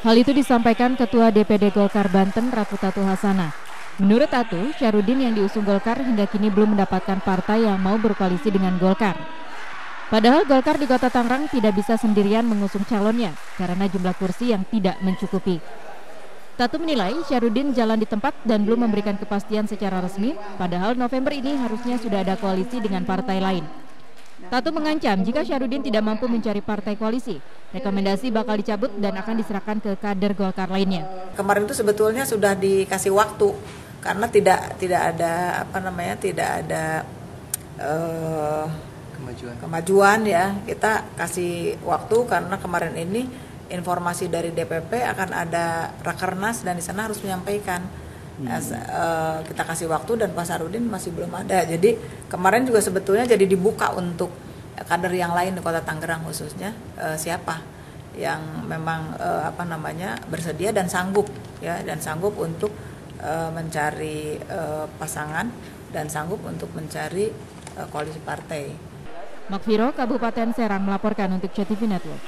Hal itu disampaikan Ketua DPD Golkar Banten Ratu Tatu Hasana. Menurut Tatu, Syarudin yang diusung Golkar hingga kini belum mendapatkan partai yang mau berkoalisi dengan Golkar. Padahal Golkar di Kota Tangerang tidak bisa sendirian mengusung calonnya karena jumlah kursi yang tidak mencukupi. Tatu menilai Syarudin jalan di tempat dan belum memberikan kepastian secara resmi, padahal November ini harusnya sudah ada koalisi dengan partai lain. Tatu mengancam jika Syarudin tidak mampu mencari partai koalisi, rekomendasi bakal dicabut dan akan diserahkan ke kader Golkar lainnya. Kemarin itu sebetulnya sudah dikasih waktu karena tidak tidak ada apa namanya tidak ada uh, kemajuan. kemajuan ya kita kasih waktu karena kemarin ini informasi dari DPP akan ada rakernas dan di sana harus menyampaikan As, uh, kita kasih waktu dan Pak Sarudin masih belum ada jadi kemarin juga sebetulnya jadi dibuka untuk kader yang lain di Kota Tangerang khususnya uh, siapa yang memang uh, apa namanya bersedia dan sanggup ya dan sanggup untuk uh, mencari uh, pasangan dan sanggup untuk mencari uh, koalisi partai. Makviro, Kabupaten Serang melaporkan untuk CTV Network.